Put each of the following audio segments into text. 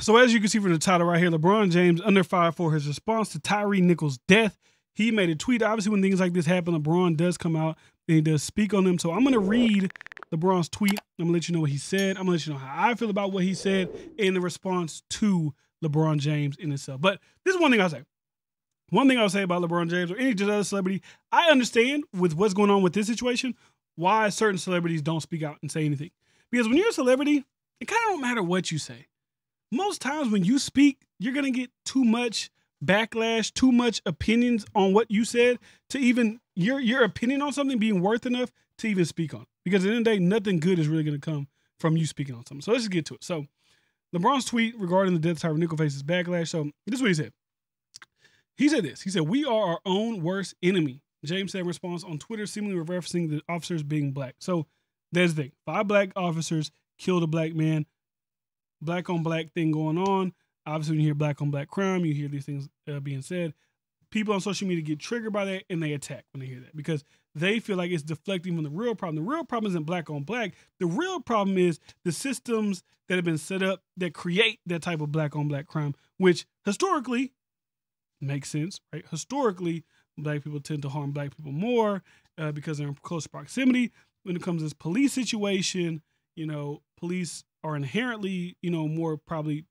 So as you can see from the title right here, LeBron James under fire for his response to Tyre Nichols' death. He made a tweet. Obviously, when things like this happen, LeBron does come out and he does speak on them. So I'm gonna read LeBron's tweet. I'm gonna let you know what he said. I'm gonna let you know how I feel about what he said in the response to LeBron James in itself. But this is one thing I'll say. One thing I'll say about LeBron James or any just other celebrity, I understand with what's going on with this situation, why certain celebrities don't speak out and say anything. Because when you're a celebrity, it kind of don't matter what you say. Most times when you speak, you're gonna get too much backlash, too much opinions on what you said to even your your opinion on something being worth enough to even speak on. Because at the end of the day, nothing good is really gonna come from you speaking on something. So let's just get to it. So LeBron's tweet regarding the death of Tyre Nichols faces backlash. So this is what he said. He said this. He said, "We are our own worst enemy." James said in response on Twitter, seemingly referencing the officers being black. So there's the thing. Five black officers killed a black man. Black on black thing going on. Obviously, when you hear black on black crime, you hear these things uh, being said. People on social media get triggered by that and they attack when they hear that because they feel like it's deflecting from the real problem. The real problem isn't black on black. The real problem is the systems that have been set up that create that type of black on black crime, which historically makes sense, right? Historically, black people tend to harm black people more uh, because they're in close proximity. When it comes to this police situation, you know, police are inherently, you know, more probably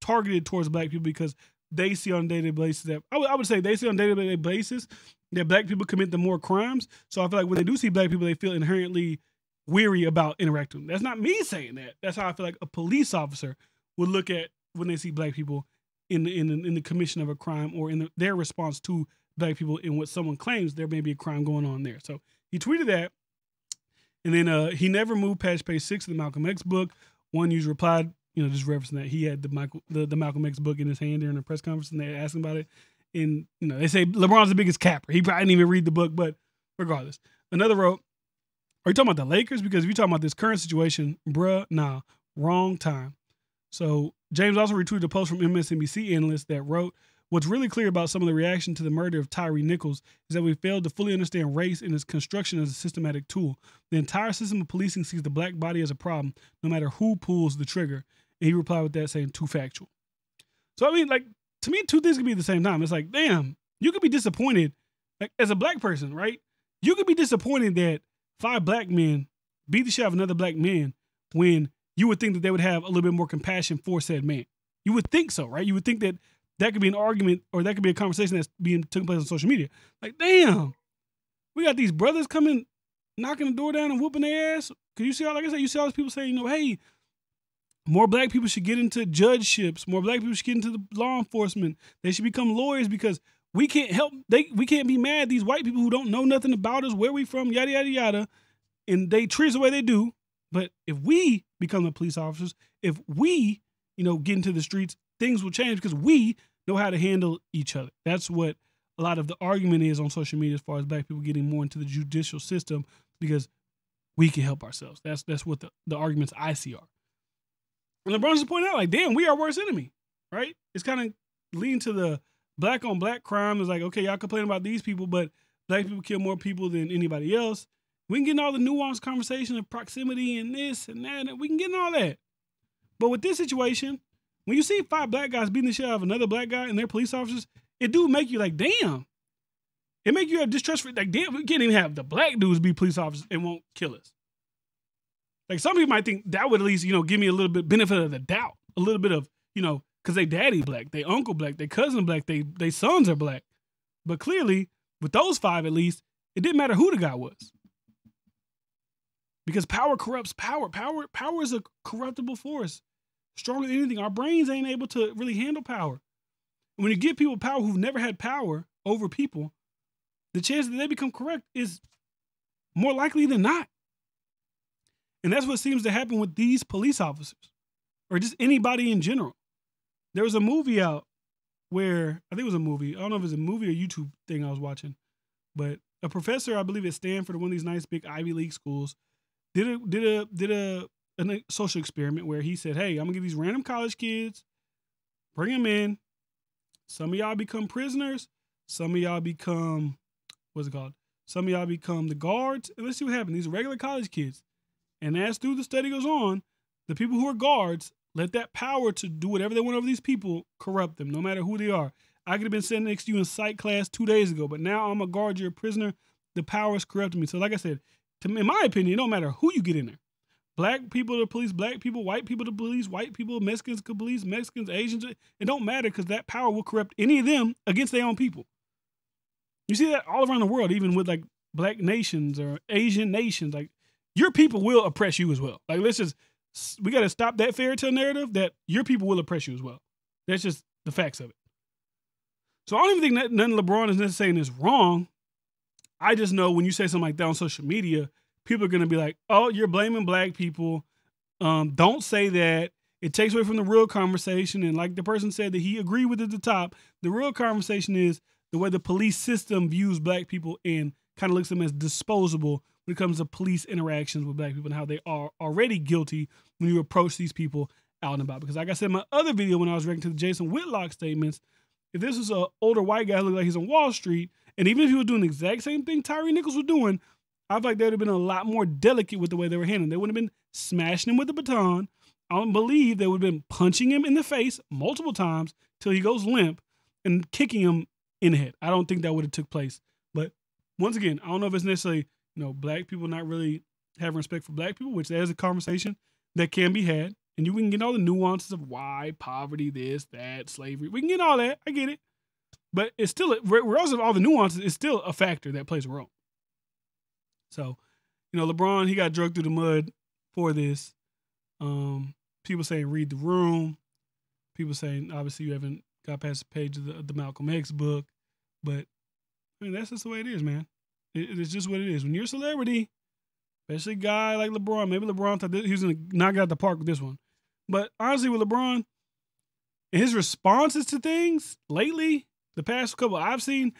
targeted towards black people because they see on a day-to-day basis that I would, I would say they see on a day-to-day basis that black people commit the more crimes. So I feel like when they do see black people, they feel inherently weary about interacting. That's not me saying that. That's how I feel like a police officer would look at when they see black people in the, in the, in the commission of a crime or in the, their response to black people in what someone claims there may be a crime going on there. So he tweeted that, and then uh, he never moved past page six of the Malcolm X book. One user replied, you know, just referencing that he had the Michael the, the Malcolm X book in his hand during the press conference, and they asked him about it. And you know, they say LeBron's the biggest capper. He probably didn't even read the book, but regardless, another wrote, "Are you talking about the Lakers? Because if you're talking about this current situation, bruh, nah, wrong time." So James also retweeted a post from MSNBC analyst that wrote, What's really clear about some of the reaction to the murder of Tyre Nichols is that we failed to fully understand race and its construction as a systematic tool. The entire system of policing sees the black body as a problem, no matter who pulls the trigger. And he replied with that saying, too factual. So, I mean, like, to me, two things can be at the same time. It's like, damn, you could be disappointed, like, as a black person, right? You could be disappointed that five black men beat the shit out of another black man when you would think that they would have a little bit more compassion for said man. You would think so, right? You would think that that could be an argument or that could be a conversation that's being taking place on social media. Like, damn, we got these brothers coming, knocking the door down and whooping their ass. Cause you see, like I said, you see all these people saying, you know, hey, more black people should get into judgeships. More black people should get into the law enforcement. They should become lawyers because we can't help. They we can't be mad. These white people who don't know nothing about us, where we from, yada yada yada, and they treat us the way they do. But if we become the police officers, if we, you know, get into the streets, things will change because we know how to handle each other. That's what a lot of the argument is on social media as far as black people getting more into the judicial system because we can help ourselves. That's that's what the, the arguments I see are. And LeBron's just pointing out, like, damn, we are worst enemy, right? It's kind of leading to the black on black crime. It's like, okay, y'all complain about these people, but black people kill more people than anybody else. We can get in all the nuanced conversation of proximity and this and that, and we can get in all that. But with this situation, when you see five black guys beating the shit out of another black guy and they're police officers, it do make you like, damn. It make you have distrust for like, damn, we can't even have the black dudes be police officers and won't kill us. Like some people might think that would at least, you know, give me a little bit benefit of the doubt, a little bit of, you know, because they daddy black, they uncle black, they cousin black, they they sons are black. But clearly, with those five at least, it didn't matter who the guy was. Because power corrupts power. Power, power is a corruptible force stronger than anything. Our brains ain't able to really handle power. when you give people power who've never had power over people, the chance that they become correct is more likely than not. And that's what seems to happen with these police officers or just anybody in general. There was a movie out where I think it was a movie. I don't know if it was a movie or YouTube thing I was watching, but a professor, I believe at Stanford, one of these nice big Ivy League schools, did a did a did a a social experiment where he said, "Hey, I'm gonna get these random college kids, bring them in. Some of y'all become prisoners. Some of y'all become what's it called? Some of y'all become the guards, and let's see what happens. These are regular college kids. And as through the study goes on, the people who are guards let that power to do whatever they want over these people corrupt them, no matter who they are. I could have been sitting next to you in psych class two days ago, but now I'm a guard, you're a prisoner. The power is corrupting me. So, like I said, to me, in my opinion, it don't matter who you get in there. Black people to police, black people, white people to police, white people, Mexicans to police, Mexicans, Asians. It don't matter because that power will corrupt any of them against their own people. You see that all around the world, even with like black nations or Asian nations. Like your people will oppress you as well. Like let's just we got to stop that fairy tale narrative that your people will oppress you as well. That's just the facts of it. So I don't even think that none LeBron is necessarily saying is wrong. I just know when you say something like that on social media, people are gonna be like, "Oh, you're blaming black people." Um, don't say that. It takes away from the real conversation. And like the person said that he agreed with at the top, the real conversation is the way the police system views black people and kind of looks at them as disposable when it comes to police interactions with black people and how they are already guilty when you approach these people out and about. Because like I said in my other video when I was reacting to the Jason Whitlock statements, if this was an older white guy who looked like he's on Wall Street, and even if he was doing the exact same thing Tyre Nichols was doing, I feel like they would have been a lot more delicate with the way they were handling. They would have been smashing him with the baton. I don't believe they would have been punching him in the face multiple times till he goes limp and kicking him in the head. I don't think that would have took place. But once again, I don't know if it's necessarily you know black people not really having respect for black people, which there's a conversation that can be had, and you can get all the nuances of why poverty, this, that, slavery. We can get all that. I get it, but it's still regardless of all the nuances, it's still a factor that plays a role. So, you know, LeBron he got drugged through the mud for this. Um, people saying read the room. People saying obviously you haven't got past the page of the, the Malcolm X book. But I mean, that's just the way it is, man. It, it's just what it is. When you're a celebrity, especially a guy like LeBron, maybe LeBron thought he was gonna knock out the park with this one. But honestly, with LeBron, his responses to things lately, the past couple I've seen,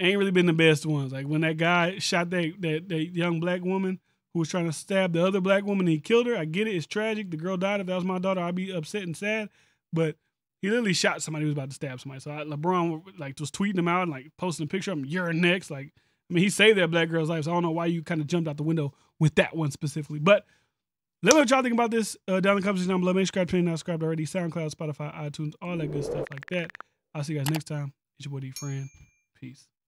ain't really been the best ones. Like when that guy shot that that, that young black woman who was trying to stab the other black woman and he killed her. I get it, it's tragic. The girl died. If that was my daughter, I'd be upset and sad. But he literally shot somebody who was about to stab somebody. So I, LeBron like was tweeting him out and like posting a picture of him. You're next. Like I mean, he saved that black girl's life. So I don't know why you kind of jumped out the window with that one specifically. But let me know what y'all think about this uh, down in the comments down below. Make sure you not subscribed already. SoundCloud, Spotify, iTunes, all that good stuff like that. I'll see you guys next time. It's your boy DiFran. Peace.